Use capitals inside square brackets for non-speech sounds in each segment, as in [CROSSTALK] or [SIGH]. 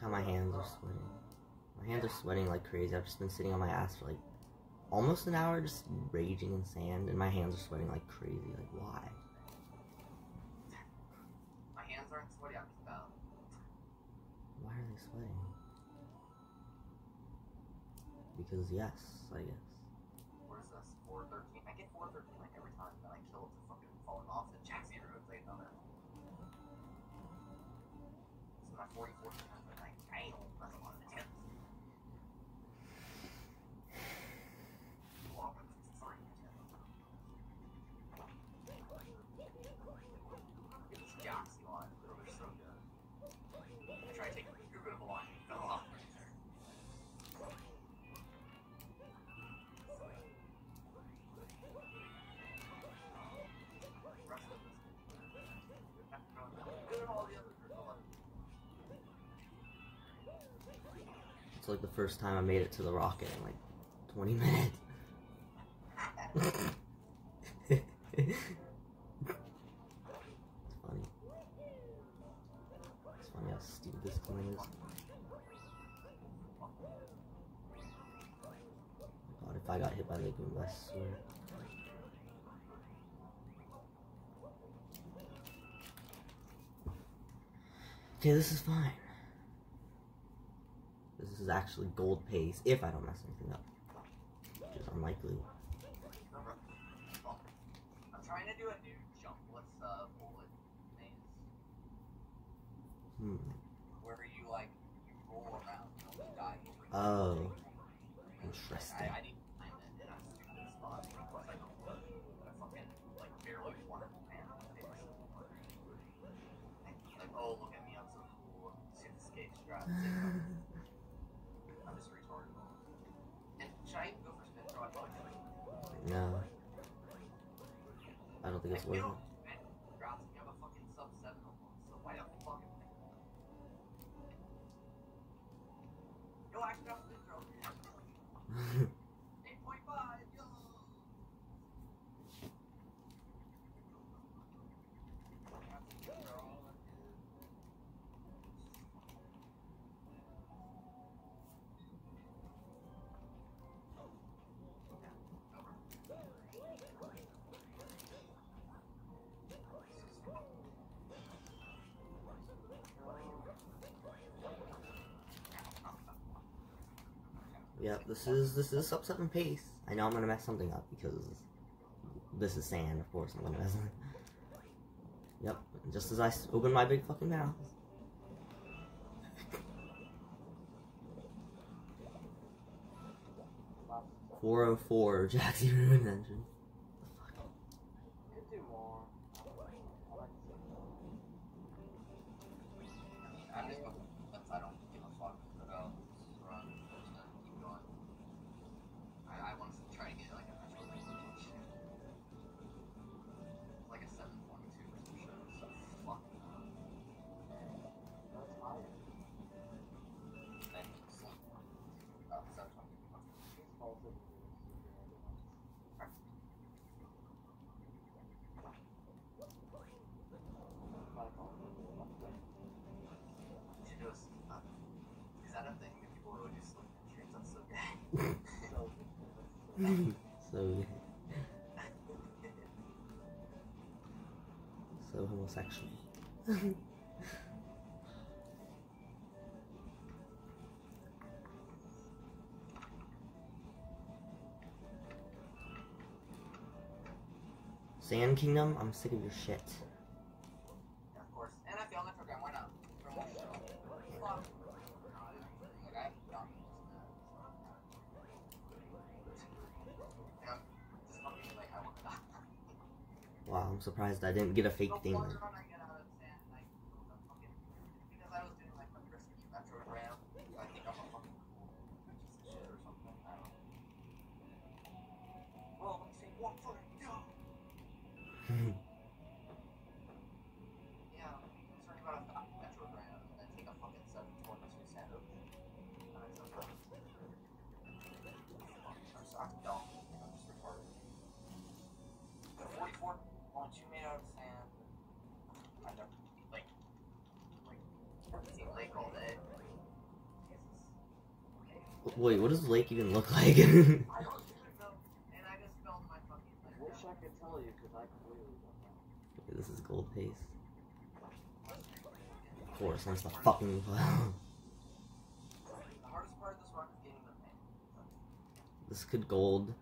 Like how my hands are sweating. My hands are sweating like crazy. I've just been sitting on my ass for like almost an hour just raging in sand and my hands are sweating like crazy. Like why? My hands aren't sweaty, I'm just about. Why are they sweating? Because yes, I guess. What is this? 413? I get 413 like every time, that I kill it to fucking falling off the Jack Zero if another. is my 44 like the first time I made it to the rocket in like 20 minutes. it's funny. It's funny how stupid this is. God, if I got hit by the goon, I swear. Okay, this is fine. Actually gold pace if I don't mess anything up. Which is unlikely. I'm trying to do a new jumpless uh, Hmm. where you like you roll around, you die. Oh. Interesting. I need to time it in a stupid spot. Of course I don't. But I fucking like barely won it, man. Like, oh look at me, I'm so cool skate strap. I'm just retarded. And should I even go for spin throw? I probably should. No. I don't think it's worth it. Congrats, you have a fucking sub 7 almost, so why the fuck? Yo, actually, I'm spin throw. 8.5, yo! Yeah, this is this is sub seven pace. I know I'm gonna mess something up because this is sand, of course I'm gonna mess it. Yep, just as I open my big fucking mouth. Four oh four Jackson Ruin Engine. animals actually. [LAUGHS] Sand Kingdom, I'm sick of your shit. I'm surprised I didn't get a fake thing. Wait, what does the lake even look like? [LAUGHS] I don't even know. And I just felt my fucking, like, Wish I could tell you because I completely don't know. this is gold paste. Of course, once the fucking [LAUGHS] The hardest part of this run is getting the paint. This could gold.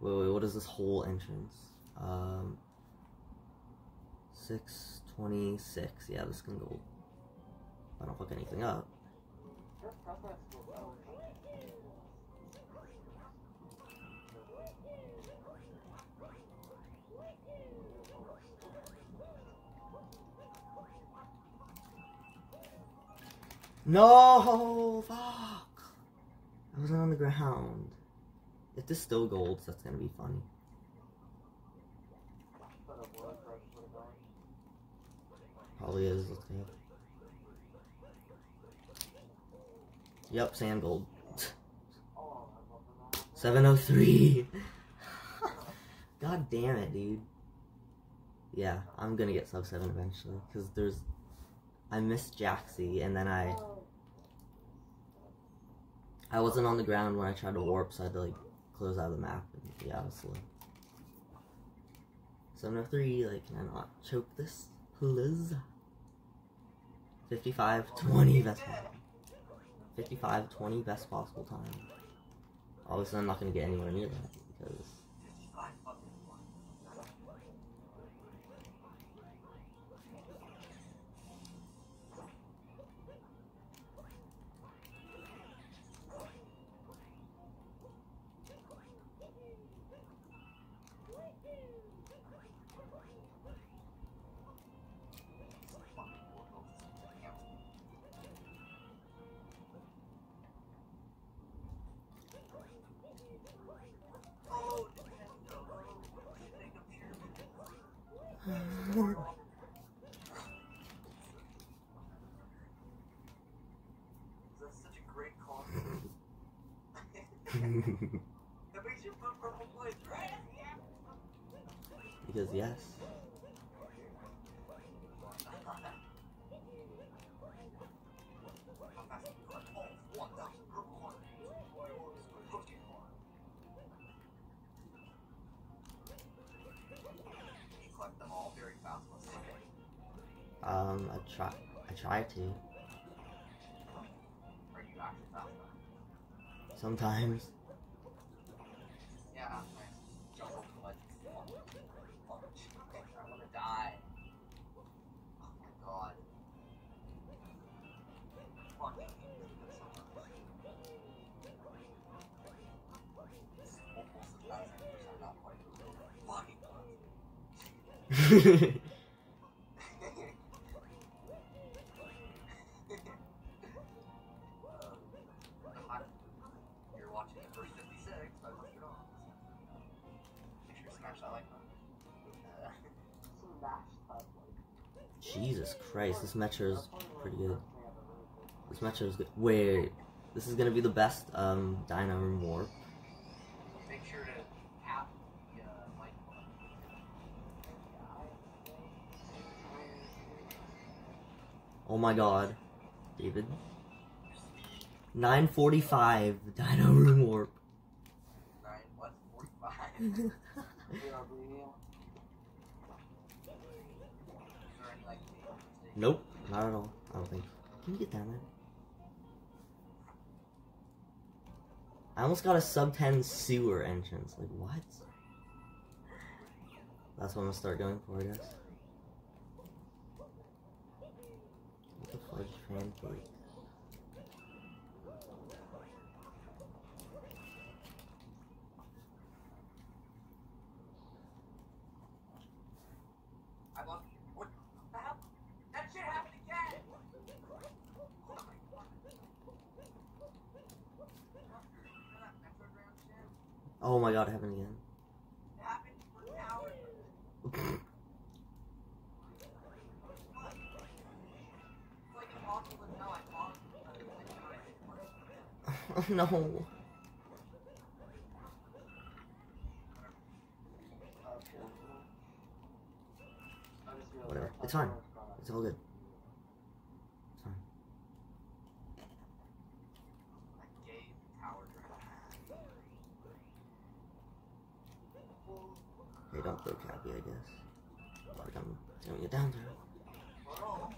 Wait, wait, what is this whole entrance? Um, six twenty-six. Yeah, this can gold. I don't fuck anything up. No, fuck. I wasn't on the ground. If this still golds, that's gonna be funny. Probably is. Yep, sand gold. [LAUGHS] Oh, I'm up and down. 703. [LAUGHS] God damn it, dude. Yeah, I'm gonna get sub 7 eventually. Because there's. I missed Jaxi, and then I. Oh. I wasn't on the ground when I tried to warp, so I had to, like, close out of the map. And, yeah, I was slow. 703, like, can I not choke this? Please? 55 20 best possible. 55 20 best possible time. Obviously, I'm not gonna get anywhere near that because fast. let's say. Um, I try. I try to sometimes. Jesus Christ, this Metro is pretty good. This Metro is good. Wait, this is gonna be the best um Room warp. Oh my God, David. 945 Dino Room warp. Nine, what? 45? We are bleeding. Is there any like major mistakes? Nope, not at all. I don't think. Can you get down there? I almost got a sub 10 sewer entrance. Like, what? That's what I'm gonna start going for, I guess. What the fudge pancake? I love you. What the hell? Oh god. That retrograde shit? Oh my god, it happened again. It happened for hours. It's like impossible to tell. I paused because I couldn't [LAUGHS] no. Whatever. It's fine. It's all good. It's fine. Like gay tower drive. Hey, don't throw Cappy, I guess. Like I'm gonna get down to it. Oh.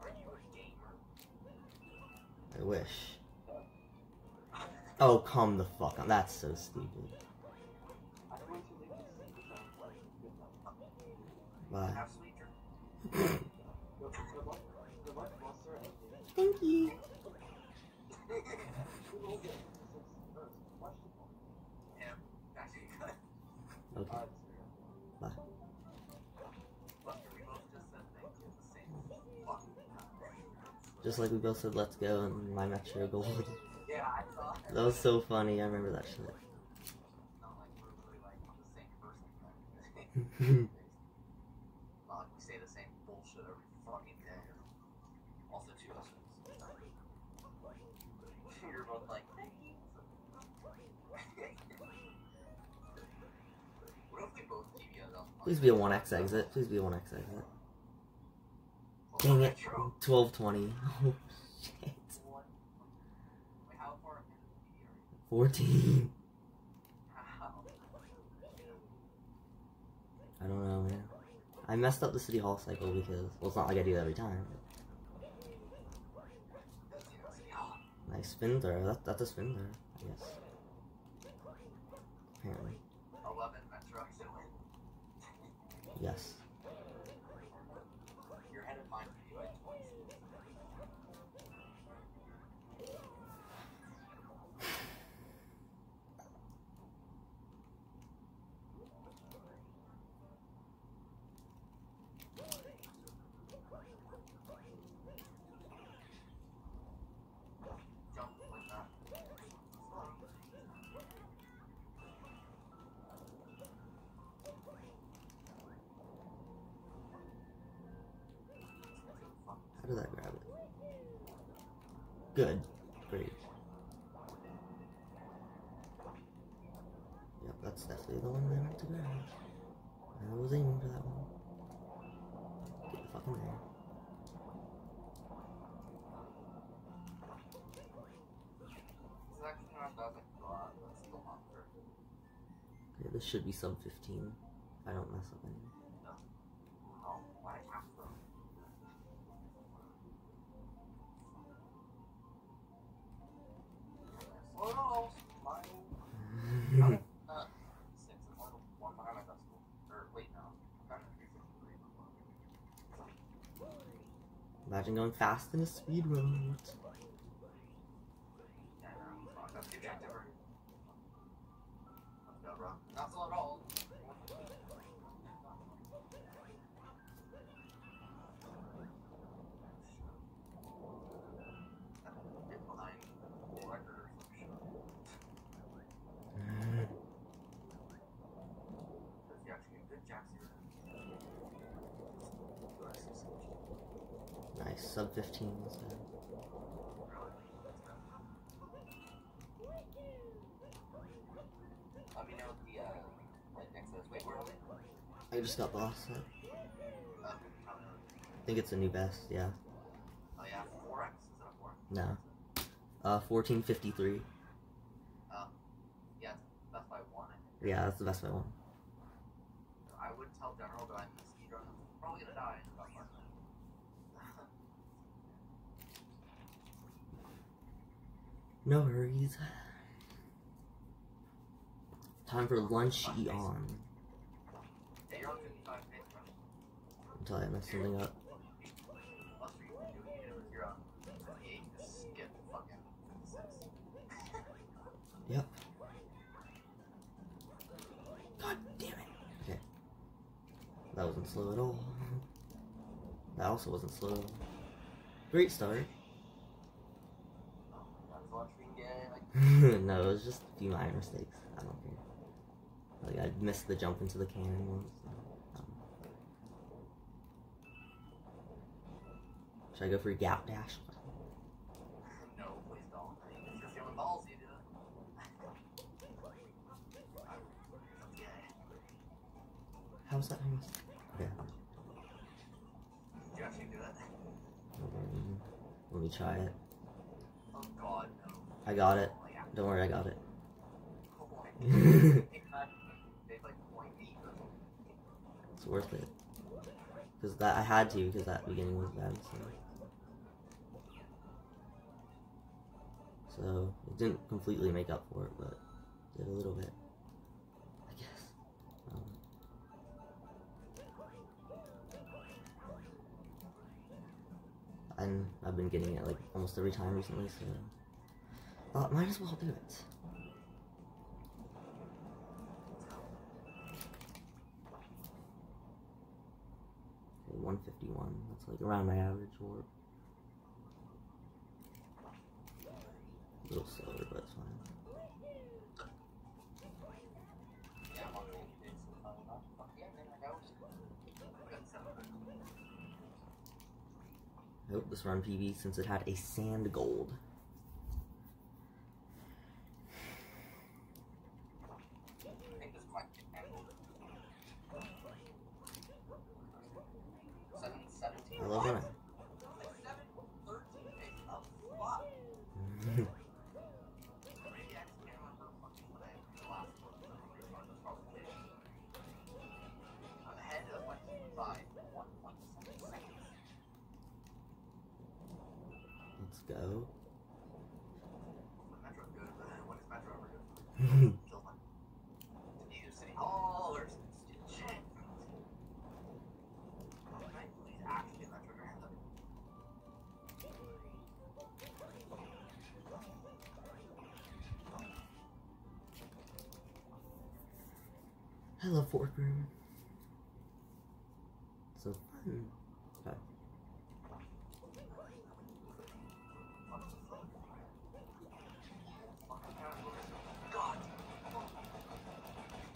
Are you a gamer? I wish. Oh, come the fuck on. That's so stupid. I'm going to leave this seat sounds like good enough. Bye. Have sweet dreams. Good good luck. Good luck, Monster. and the- Thank you. Who will get six first? Question mark. Him. Actually, good. Okay. Bye. Look, we both just said thank you at the same fucking time. Just like we both said let's go and my Metro Gold. That was so funny. I remember that shit. Please be a 1x exit. Please be a 1x exit. Dang it. 1220. [LAUGHS] Oh, shit. What? Wait, how far ahead of 14. the video? How? I don't know, man. I messed up the City Hall cycle because, well, it's not like I do that every time. Nice spin throw. That, that's a spin throw, I guess. Apparently. 11 Metro. Yes. You're ahead of mine for you by 20 Jump like that. How did that grab it? Good. Great. Yep, that's definitely the one that I meant to grab. I was aiming for that one. Get the fuck in there. Okay, this should be sub 15. I don't mess up anything. Imagine going fast in a speed. Yeah, where are they? I just got the set. Uh, I think it's a new best, yeah. oh yeah, 4x? Is it a 4? No. Uh, 1453. Yeah, it's best by one, Yeah, that's the best way one. I would tell General that I'm a speedrunner. I'm probably gonna die in about five minutes. No hurries. Time for lunch you're on 55 pace, bro. Until I mess something up. Most of you do it, you're on 28, just skip fucking 56. Yep. God damn it. Okay. That wasn't slow at all. That also wasn't slow. Great start. That's what we can get. Like, [LAUGHS] no, it was just a few minor mistakes. I don't care. Like I missed the jump into the cannon once. Um, should I go for a gap dash? no, please don't. You're feeling balls, you do it. Okay. How's that? Okay. Did you actually do it? Um, let me try it. Oh god, no. I got it. Don't worry, I got it. [LAUGHS] It's Take that, take like 0.8 or something. worth it. Cause that I had to because that beginning was bad. So. so it didn't completely make up for it, but did a little bit. I guess. Um, and I've been getting it like almost every time recently, so thought might as well do it. Okay, 151. That's like around my average warp. A little slower, but it's fine. Yeah, I'm on 80 days. Well, fuck yeah, there I go. We got 700. I hope this run PB since it had a sand gold. I think this might get handled. Seven, 17. I love when I. Like seven, 13 days. Oh, fuck. Maybe I just can't remember fucking when I the last one. That's probably it. I'm ahead of like by 1.7 seconds. Let's go. When Metro's good, but when is Metro ever good? Kills my New City Hall or some stupid shit. Oh, can I love Fork Room. So fun.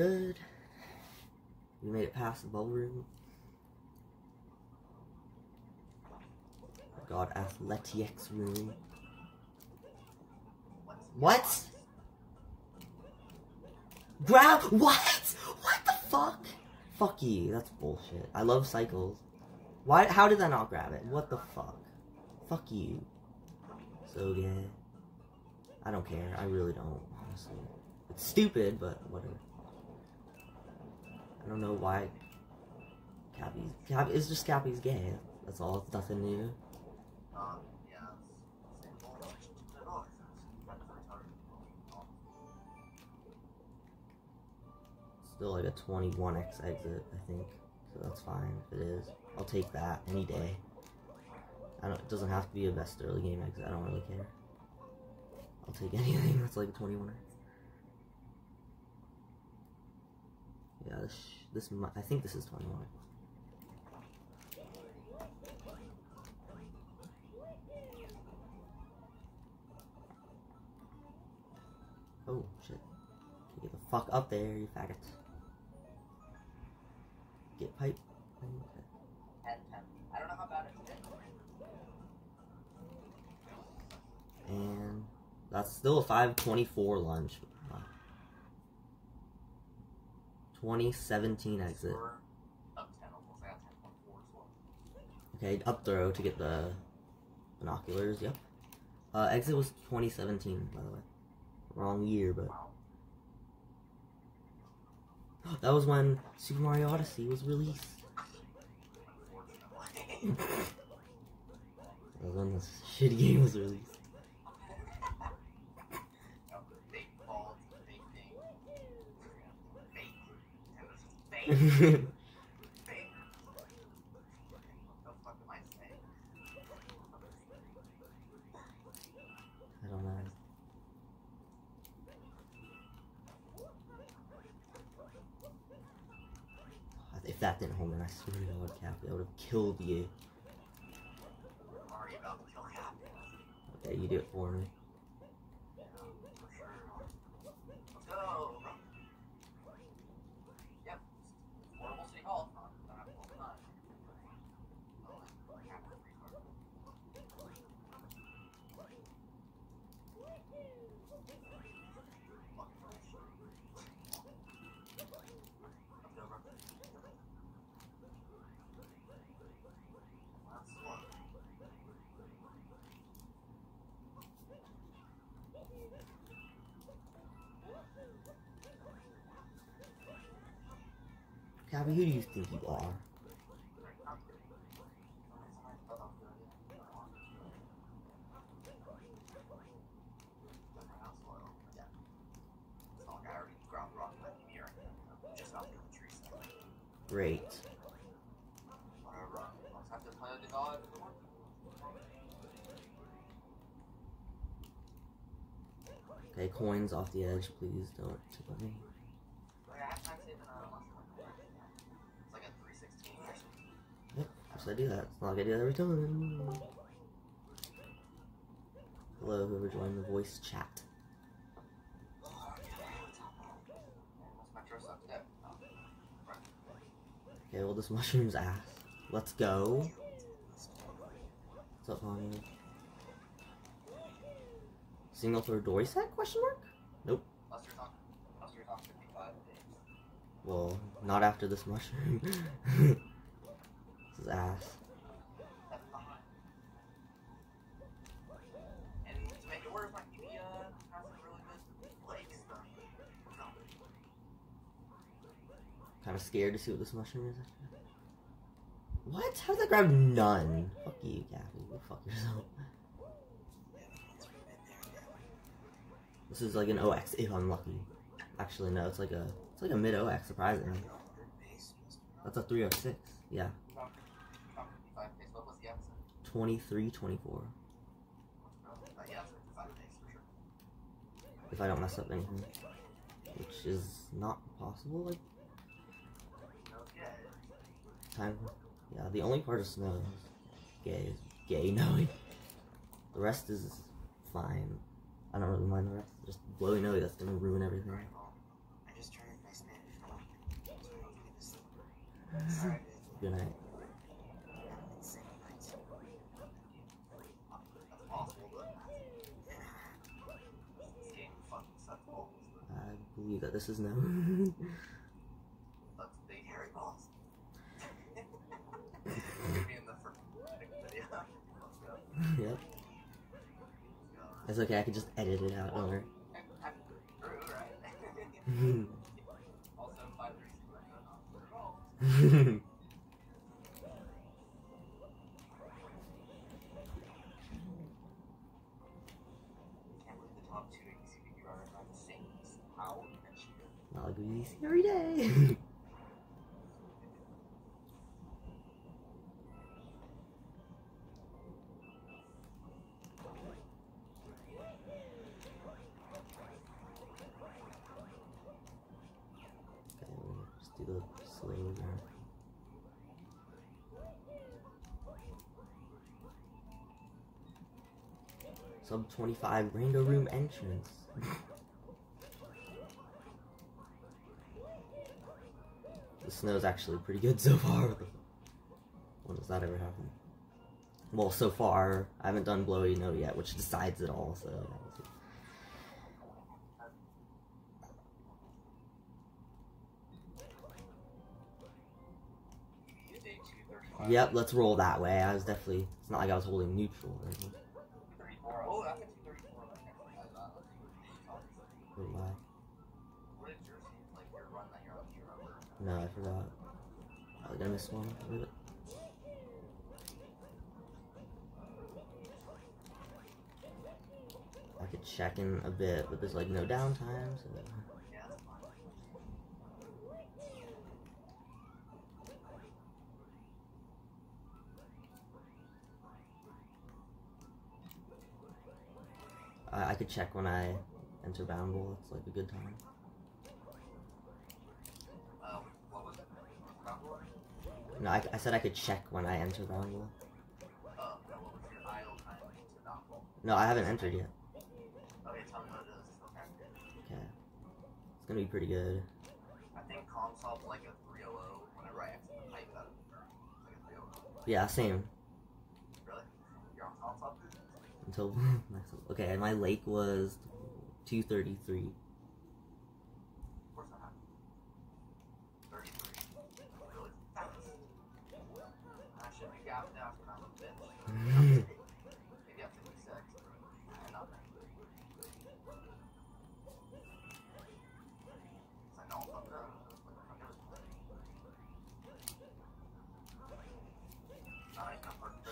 good. We made it past the ballroom. room. God, Athletics room. What? Grab what? What the fuck? Fuck you. That's bullshit. I love cycles. Why? How did I not grab it? What the fuck? Fuck you. So gay. I don't care. I really don't. Honestly, it's stupid, but whatever. I don't know why. Cappy's Cappy is just Cappy's gay. That's all. It's nothing new. Um, yeah, it's same bullshit. That's retarded. Still like a 21x exit, I think. So that's fine if it is. I'll take that any day. I don't. It doesn't have to be a best early game exit. I don't really care. I'll take [LAUGHS] anything that's like a 21. Yeah, this, this mi- I think this is 21. Oh shit! Okay, get the fuck up there, you faggot. get pipe. 10, 10. I don't know how bad it's. And that's still a 524 lunge. 2017 exit. Okay, up throw to get the binoculars, yep. Uh, exit was 2017, by the way. Wrong year, but... [GASPS] That was when Super Mario Odyssey was released. [LAUGHS] that was when this shitty game was released. I don't know. If that didn't home run, I swear to God, I would have killed you. I'm already about to kill Captain. Okay, you do it for me. For sure. Let's go. Yep. Horrible City Hall. Don't have full time. Oh, Captain retard. Let's go, bro. Last one. Cappy, who do you think you are? Great. Okay, coins off the edge, please don't tickle me. I do that. It's I do that every time. Hello, whoever joined the voice chat. Okay, well, this mushroom's ass. Let's go. What's up, honey? Single throw dory set? Question mark? Nope. Well, not after this mushroom. [LAUGHS] this is ass. Kind of scared to see what this mushroom is. What? How did I grab none? Fuck you. Go fuck yourself. This is like an OX if I'm lucky. Actually, no, it's like a it's like a mid OX surprisingly. That's a 306. Yeah, 23, 24. If I don't mess up anything, which is not possible. Like time. Yeah, the only part of snow is gay. Is gay knowing. The rest is fine. I don't really mind the rest. Just blowy nose that's gonna ruin everything. I just turned my Spanish off. So I don't get to sleep. Alright, Good night. insane nights. That's possible, but this game fucking sucks balls. I believe that this is no. That's big hairy balls. Maybe in the first video. Let's go. yep. It's okay. I can just edit it out. [LAUGHS] Don't worry. Right? [LAUGHS] also, five three Can't believe the top two ACB are around the same how next year. Not like we see every day. Burn. Sub 25 Rainbow Room entrance. [LAUGHS] The snow's actually pretty good [LAUGHS] so far. When does that ever happen? Well, so far, I haven't done Blowy No yet, which decides it all, so. You did day 235. Yep, let's roll that way. I was definitely. It's not like I was holding neutral or anything. 34. Oh, that's a 234. That's actually not bad. Let's see what you talk about. Wait, why? What did yours seem like your run that you're on? Do you remember? No, I forgot. I was gonna miss one. I could check in a bit, but there's like no downtime, so. I, I could check when I enter Bound Bowl. It's like a good time. No, I, I said I could check when I enter the envelope. No, I haven't entered yet. Okay, It's gonna be pretty good. Yeah, same. Really? You're on Until... [LAUGHS] okay, and my lake was 233.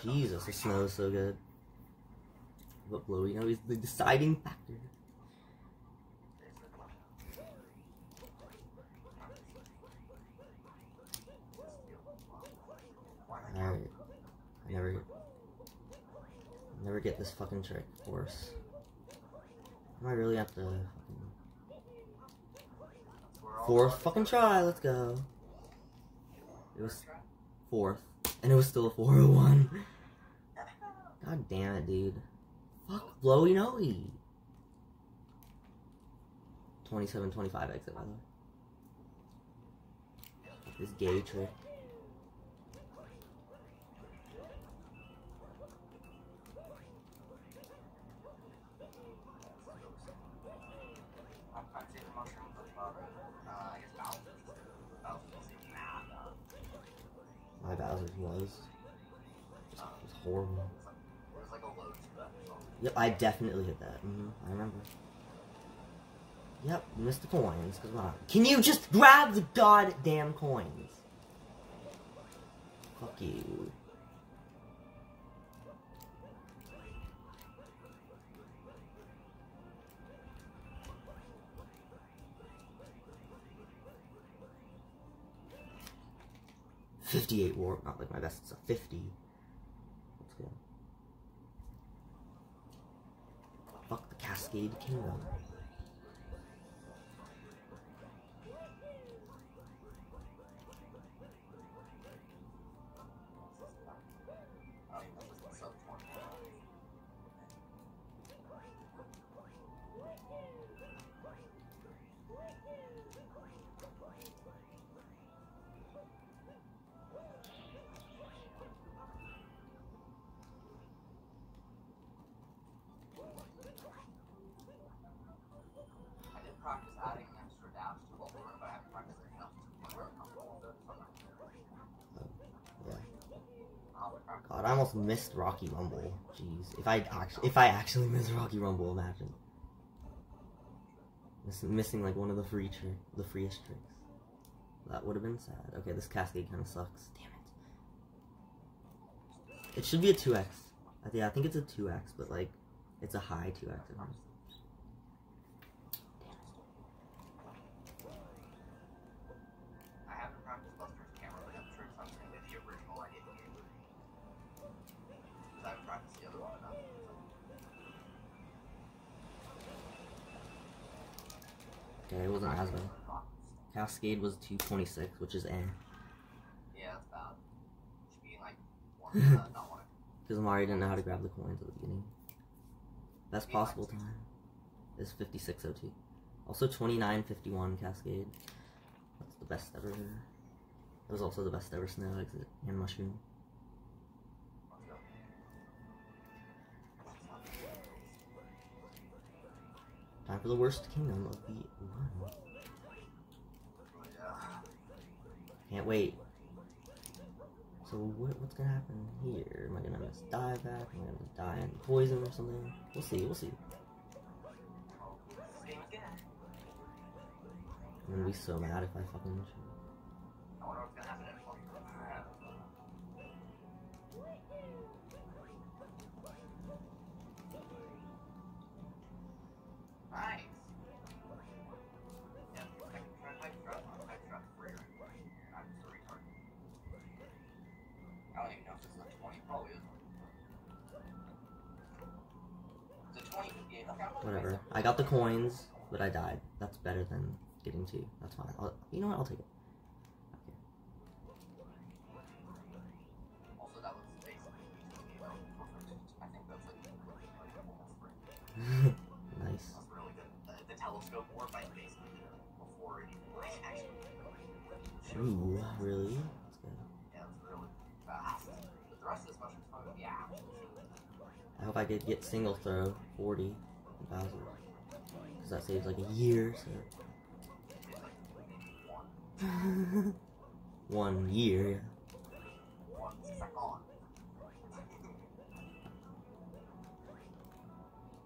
Jesus, the snow's so good. But you know, he's the deciding factor. Alright. I never never get this fucking trick. Am I really have to fucking fourth fucking try, let's go. It was fourth. And it was still a 401. God damn it, dude. Fuck Blowy Noe. 27 25 exit, by the way. This gay trick. I'm, I'm taking mushrooms with about, uh, I guess Bowser. Bowser will say, nah, nah. My Bowser was. It was horrible. Yep, I definitely hit that. hmm I remember. Yep, missed the coins. Cause why? Can you just grab the goddamn coins? Fuck you. Fifty-eight war, not like my best. It's a fifty. Let's go. Fuck the Cascade Kingdom. God, I almost missed Rocky Rumble. Jeez, if I actually if I actually [LAUGHS] miss Rocky Rumble, imagine Miss missing like one of the free tr the freest tricks. That would have been sad. Okay, this cascade kind of sucks. Damn it. It should be a 2x. I think, I think it's a 2x, but like, it's a high 2x. Okay, it wasn't as bad. Cascade was two twenty six, which is eh. Yeah, that's bad. Should be like one, [LAUGHS] uh, not one. Because Mario didn't know how to grab the coins at the beginning. Best possible time is 5602. Also 2951 Cascade. That's the best ever. It was also the best ever snow exit and mushroom. Time for the worst kingdom of the. Yeah. Can't wait. So what, what's gonna happen here? Am I gonna miss dive back? Am I gonna die in poison or something? We'll see, we'll see. I'm gonna be so mad if I fucking whatever. I got the coins, but I died. That's better than getting two. That's fine. I'll, you know what? I'll take it. [LAUGHS] Nice. Really. I hope I could get single throw 40 Bowser. Because that saves like a year, so. One, [LAUGHS] One year, yeah.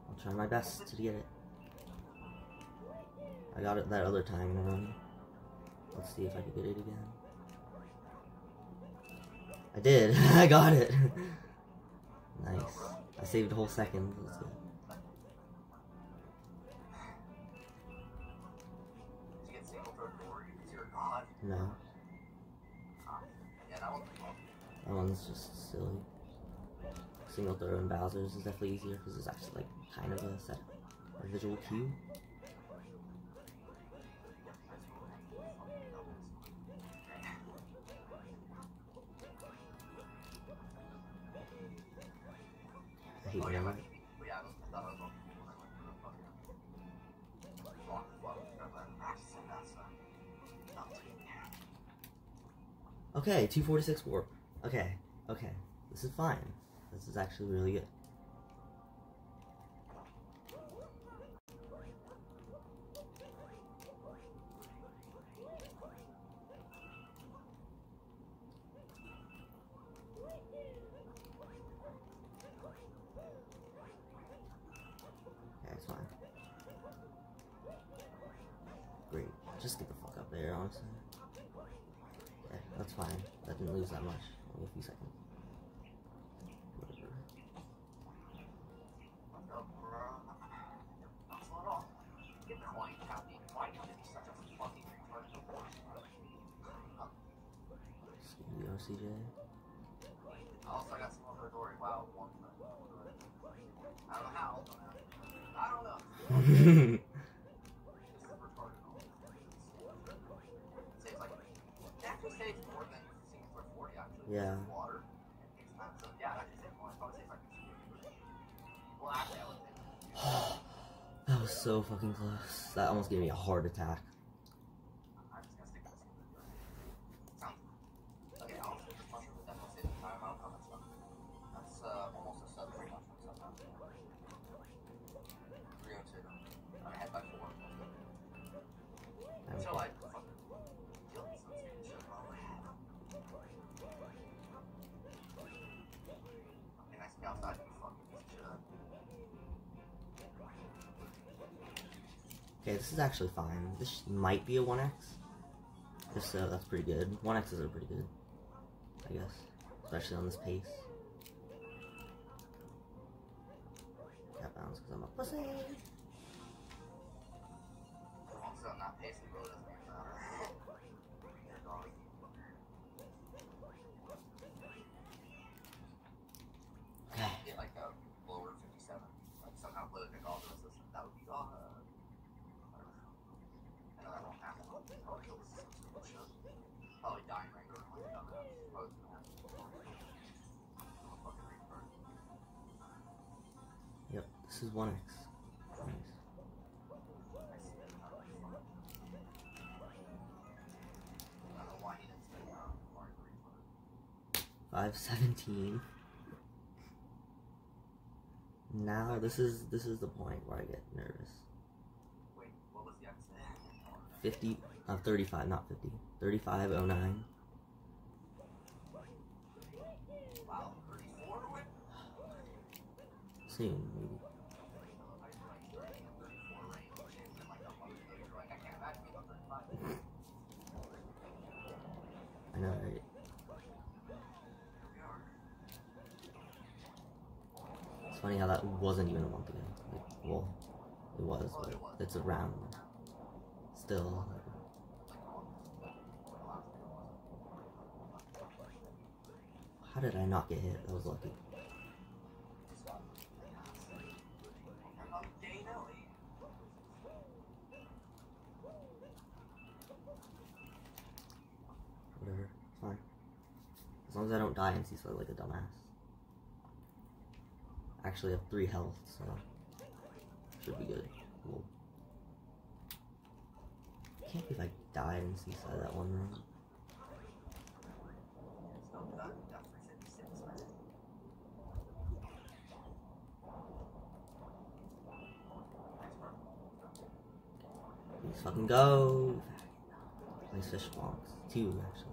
I'll try my best to get it. I got it that other time in a run. Let's see if I can get it again. I did. [LAUGHS] I got it. [LAUGHS] nice. I saved a whole second. That's good. No, that one's fun. that one's just silly. Single throw and Bowser's is definitely easier because it's actually like kind of a set, a visual cue. I hate when I'm like, Okay, 246 warp. Okay, okay. This is fine. This is actually really good. Didn't lose that much. Only a few seconds. Whatever. Let's go, bro. Not slow at all. Get the coin, Cappy. Why do you have to be such a fucking retarded horse? Studio CJ. I also got some other dory. Wow. I don't know how. I don't know. So fucking close. That almost gave me a heart attack. Actually fine. This might be a 1x. If so, that's pretty good. 1x's are pretty good. I guess. Especially on this pace. He didn't stay around. 517. Now this is this is the point where I get nervous. Wait, what was the 50 of 35, not 50. 3509. Wow, 34 went? Soon, maybe. I know, right? It's funny how that wasn't even a month ago. Like, well, it was, but it's around. Still. How did I not get hit? I was lucky. Whatever. Fine. As long as I don't die in Seaside like a dumbass. Actually have three health, so should be good. Cool. Can't believe I died in Seaside that one round. Let's fucking go. Nice fish bonks. Two, actually.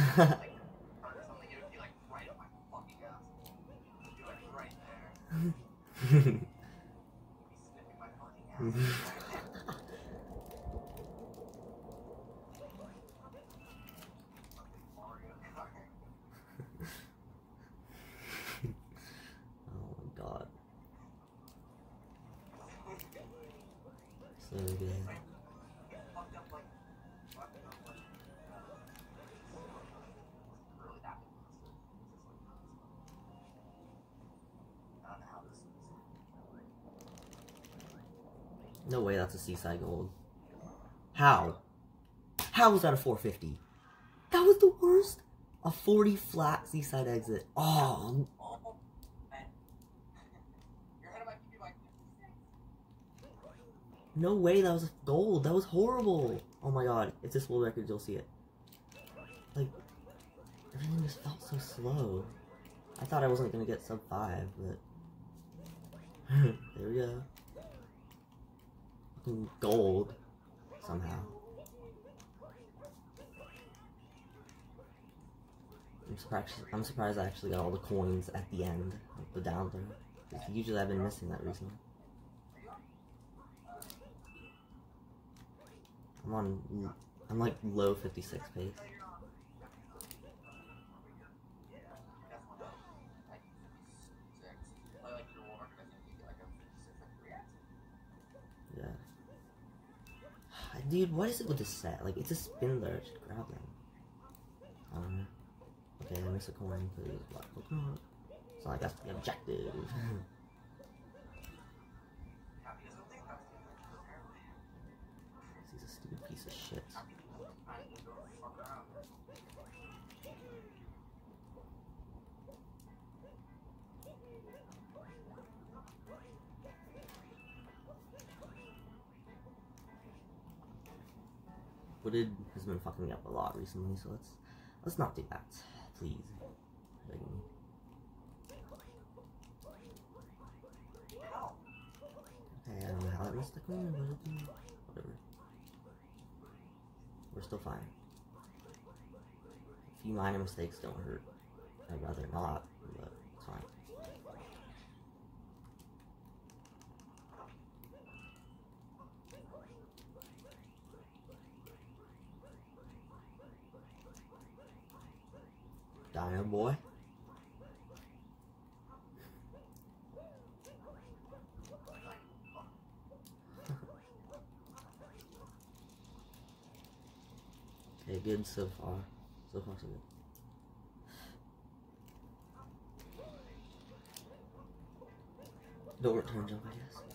No way that's a seaside gold. How? How was that a 450? That was the worst. A 40 flat seaside exit. Oh, No way, that was gold. That was horrible. Oh my god, if this world record, you'll see it. Like, everything just felt so slow. I thought I wasn't gonna get sub 5, but. [LAUGHS] there we go. Gold. Somehow. I'm surprised, I'm surprised I actually got all the coins at the end of the down throw. Usually I've been missing that recently. I'm on, I'm like low 56 pace. Dude, what is it with this set? Like, it's a spindler. I should grab them. Um, I don't know. Okay, I missed a coin because black Pokemon. It's not like that's the objective. [LAUGHS] He's a stupid piece of shit. Wooded has been fucking up a lot recently, so let's let's not do that, please. Okay, I don't know how that missed the coin, but it did. Whatever. We're still fine. A few minor mistakes don't hurt. I'd rather not, but it's fine. Dino boy. Okay, good so far. So far, so good. Don't return jump, I guess.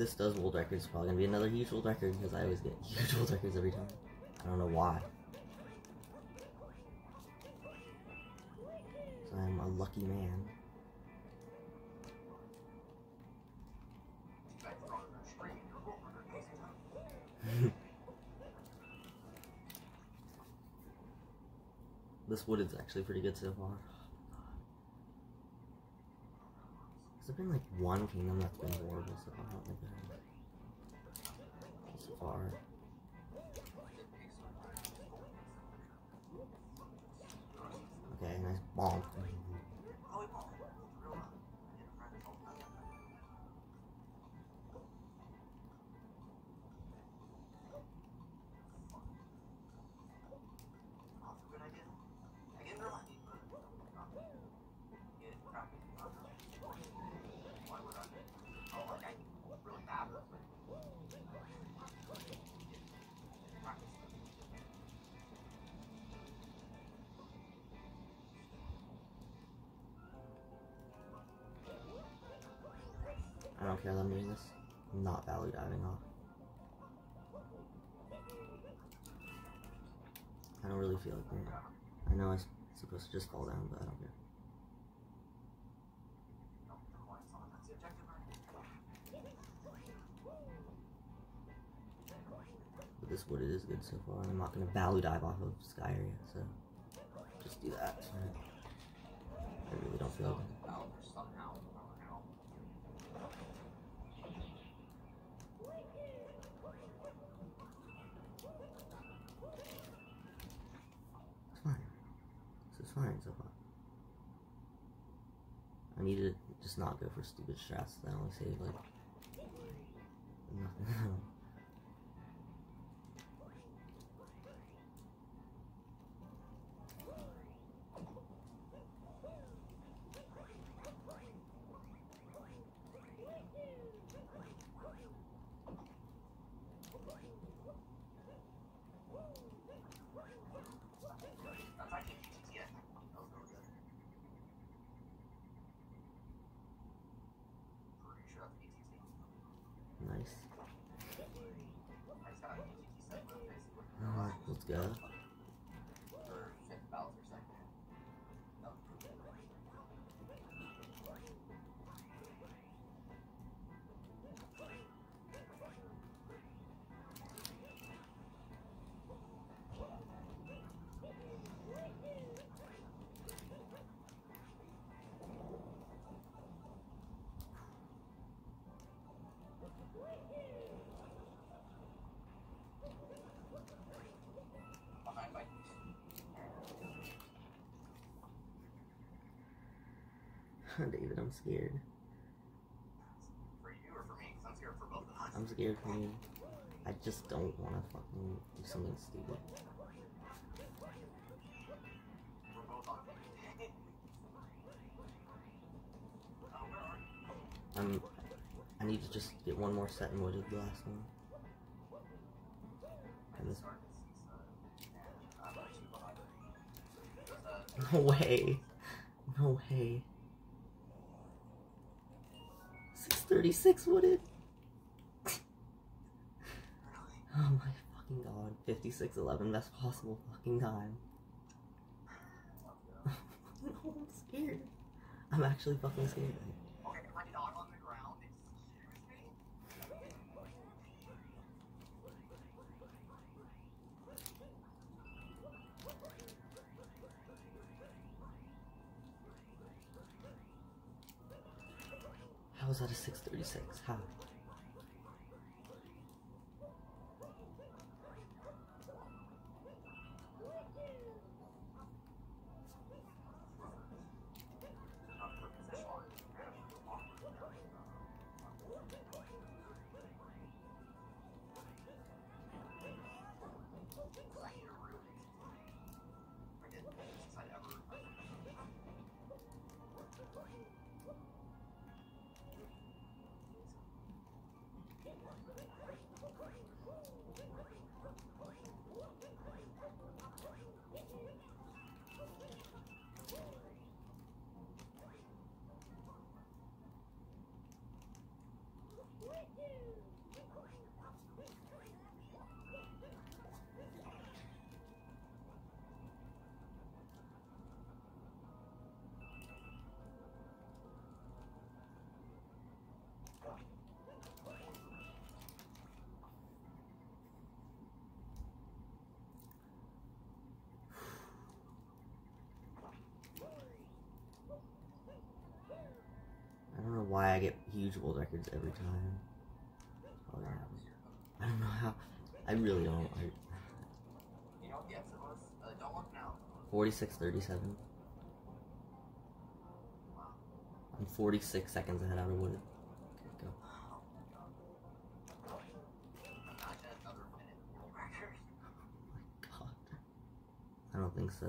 This does world records, it's probably gonna be another huge world record because I always get huge world records every time. I don't know why. I'm a lucky man. [LAUGHS] this wood wooded's actually pretty good so far. Has there been like one kingdom that's been horrible so? I don't think. So far. Okay, nice bonk. I don't care that I'm doing this. I'm not value diving off. I don't really feel like doing it. I know I'm supposed to just fall down, but I don't care. But this wood is good so far. I'm not gonna value dive off of Sky Area, so just do that. I really don't feel like it. It's fine. This is fine so far. I need to just not go for stupid strats that only save like nothing. [LAUGHS] David, I'm scared. I'm scared for both of us. I'm scared for. I just don't want to fucking do something stupid. I'm. I need to just get one more set and what did the last one? [LAUGHS] No way. No way. 636 wooded. Oh my fucking god. 5611, best possible fucking time. [LAUGHS] I'm scared. I'm actually fucking scared. Okay, my dog on the ground. Excuse me. Is that a 636? How? Why I get huge world records every time. Oh, yeah. I don't know how. I really don't. I, You know what the exit was? Uh, don't look now. 4637. I'm 46 seconds ahead out of Wooded. Okay, go. Imagine another minute world record. God. I don't think so.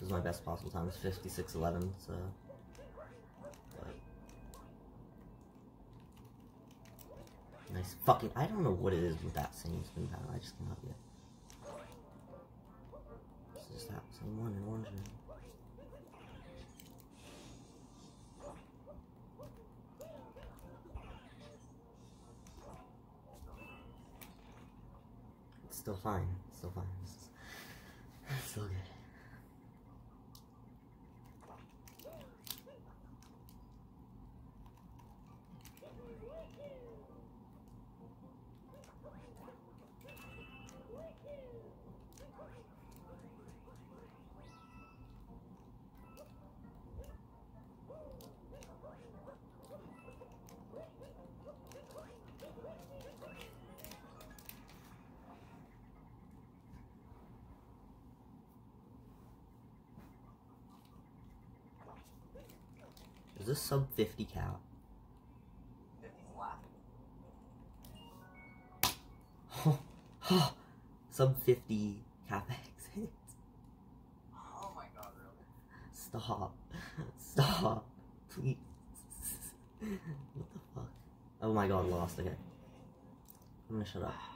This is my best possible time is 5611, so. But. Fucking. I don't know what it is with that same spin pattern. I just cannot get. It's just that same one in orange. It's still fine. It's still fine. Is this sub 50 cap? 50 flat. [LAUGHS] sub 50 cap exit. Oh my god, really? Stop. Stop. Please. [LAUGHS] what the fuck? Oh my god, lost. Okay. I'm gonna shut up.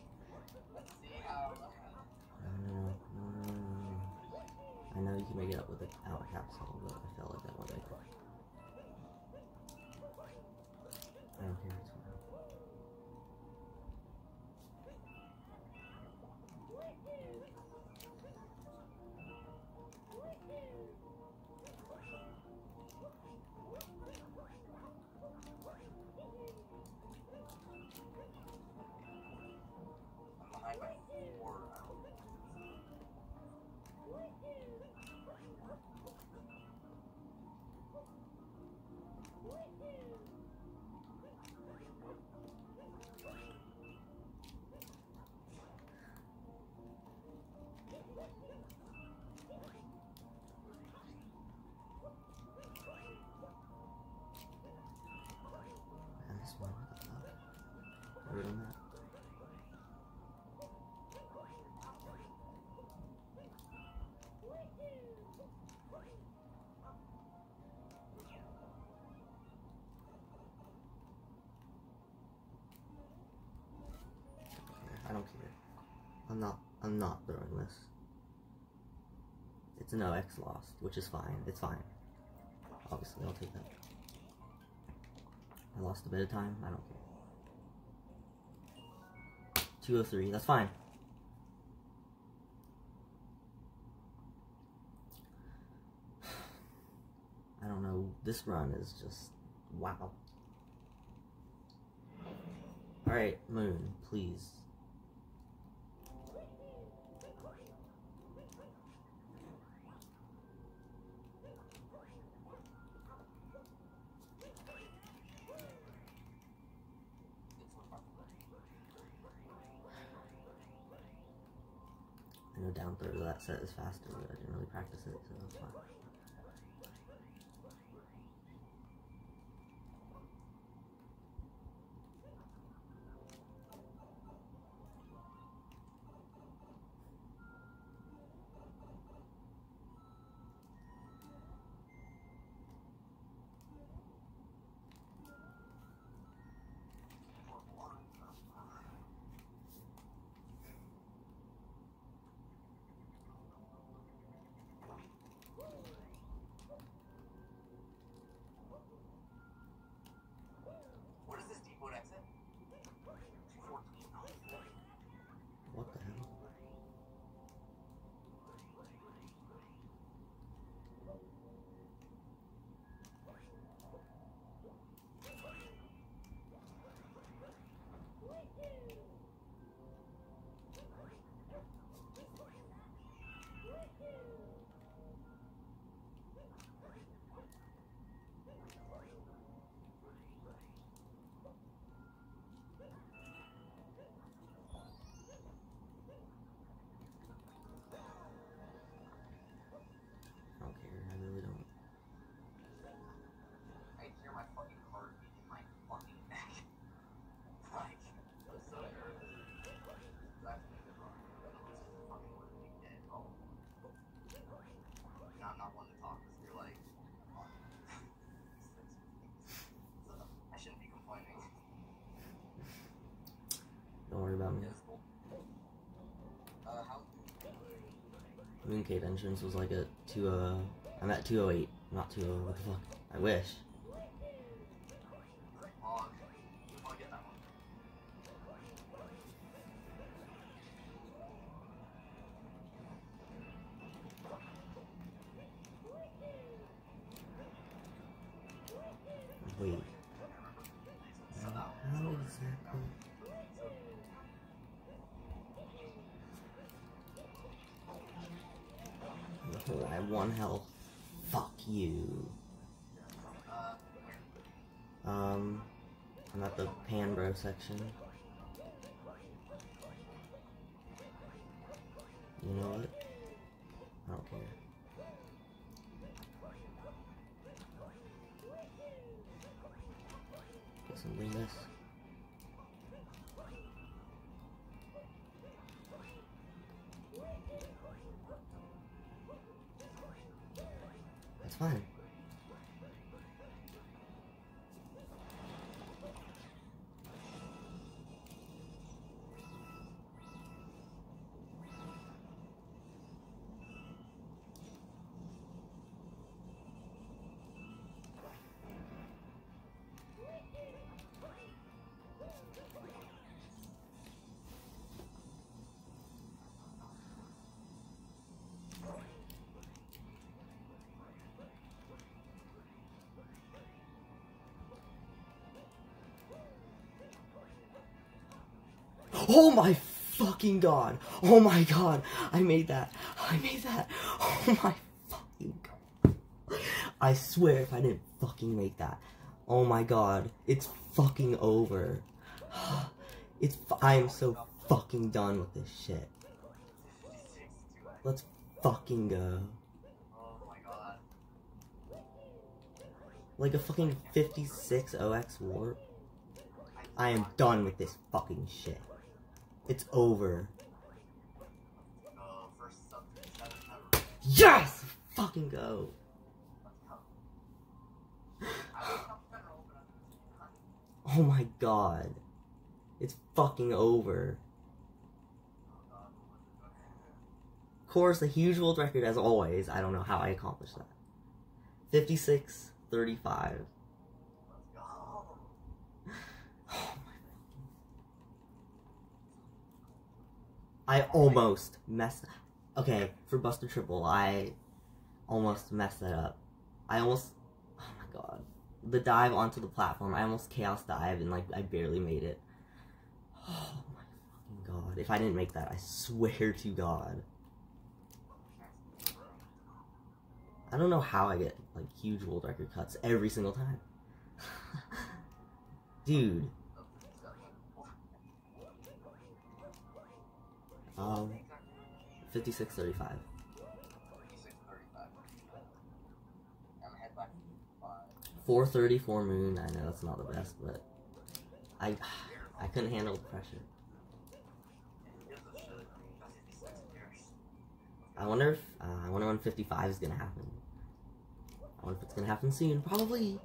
I'm not. Throwing this. It's an OX lost, which is fine. It's fine. Obviously, I'll take that. I lost a bit of time. I don't care. 203. That's fine. [SIGHS] I don't know. This run is just wow. Alright, Moon, please. I know down third of that set is faster, but I didn't really practice it, so that's fine. What is this depot exit? 214. What the hell? I don't care. I really don't. I hear my fucking heart in my fucking neck. like, I'm so nervous. That's a good run. This is fucking would be dead, bro. And I'm not one to talk because you're like, so, I shouldn't be complaining. Don't worry about me. It's cool. Uh, how? Mooncave entrance was like a two uh I'm at two oh eight, not two oh what the fuck. I wish. Oh, I have one health. Fuck you. Um, I'm at the Panbro section. You know what? Oh my fucking god! Oh my god! I made that! I made that! Oh my fucking god! I swear if I didn't fucking make that. Oh my god. It's fucking over. [SIGHS] It's. I am so fucking done with this shit. Let's fucking go. Like a fucking 56 OX warp. I am done with this fucking shit. It's over. Oh, first sub 7 ever. Yes! Fucking go. Let's go. I woke up better open up the Oh my god. It's fucking over. Of course, a huge world record as always. I don't know how I accomplished that. 56 35. Let's go. Oh my. I almost messed. Okay, for Buster Triple, I almost messed that up. I almost. Oh my god. The dive onto the platform, I almost chaos dive and like I barely made it. [SIGHS] Oh my fucking god. If I didn't make that, I swear to god. I don't know how I get like huge world record cuts every single time. [LAUGHS] Dude. Um, 56 35. 46 35. I'm head back 5. 434 moon. I know that's not the best, but I I couldn't handle the pressure. Here's the shit. That's 56 years. I wonder if uh, I wonder when 55 is gonna happen. I wonder if it's gonna happen soon. Probably.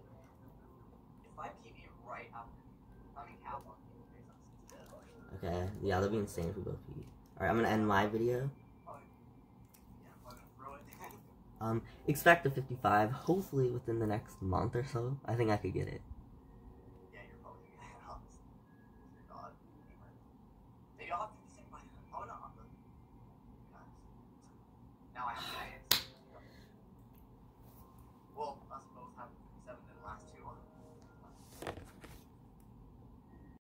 Okay. Yeah, that'd be insane if we both beat. All right, I'm gonna end my video. Um, expect a 55. Hopefully within the next month or so. I think I could get it.